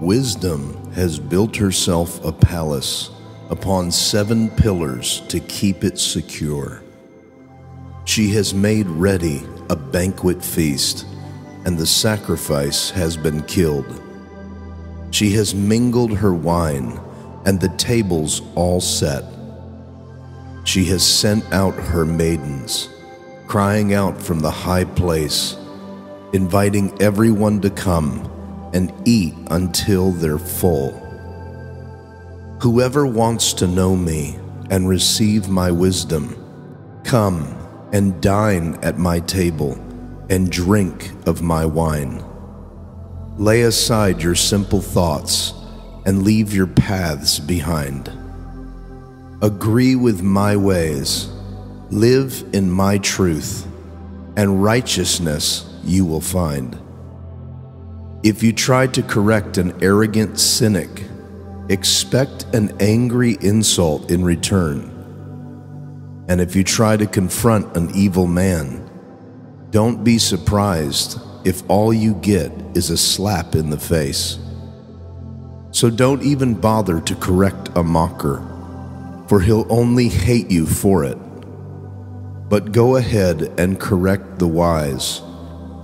Wisdom has built herself a palace upon seven pillars to keep it secure. She has made ready a banquet feast, and the sacrifice has been killed. She has mingled her wine, and the tables all set. She has sent out her maidens, crying out from the high place, inviting everyone to come and eat until they're full. Whoever wants to know me and receive my wisdom, come and dine at my table and drink of my wine. Lay aside your simple thoughts and leave your paths behind. Agree with my ways, live in my truth, and righteousness you will find. If you try to correct an arrogant cynic, expect an angry insult in return. And if you try to confront an evil man, don't be surprised if all you get is a slap in the face. So don't even bother to correct a mocker, for he'll only hate you for it. But go ahead and correct the wise,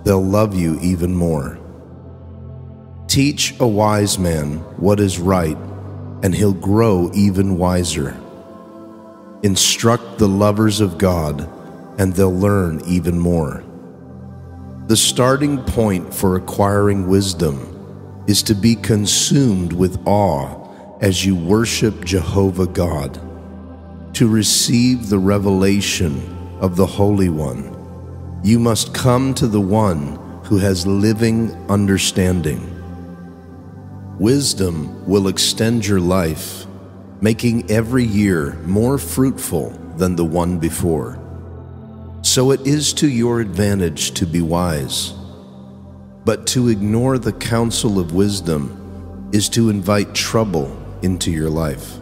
they'll love you even more. Teach a wise man what is right, and he'll grow even wiser. Instruct the lovers of God, and they'll learn even more. The starting point for acquiring wisdom is to be consumed with awe as you worship Jehovah God, to receive the revelation of the Holy One. You must come to the one who has living understanding. Wisdom will extend your life, making every year more fruitful than the one before. So it is to your advantage to be wise. But to ignore the counsel of wisdom is to invite trouble into your life.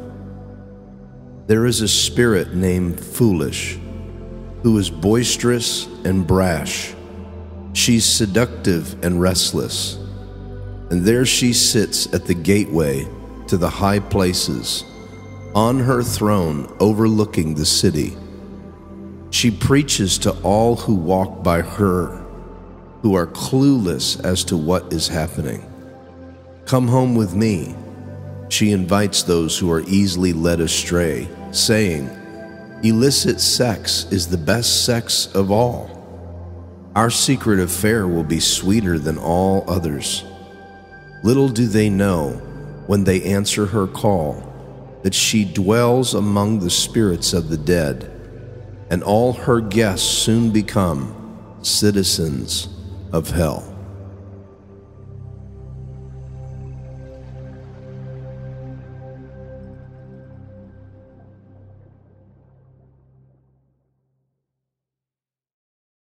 There is a spirit named Foolish who is boisterous and brash. She's seductive and restless. And there she sits at the gateway to the high places, on her throne overlooking the city. She preaches to all who walk by her, who are clueless as to what is happening. Come home with me. She invites those who are easily led astray, saying, Illicit sex is the best sex of all. Our secret affair will be sweeter than all others. Little do they know when they answer her call that she dwells among the spirits of the dead and all her guests soon become citizens of hell.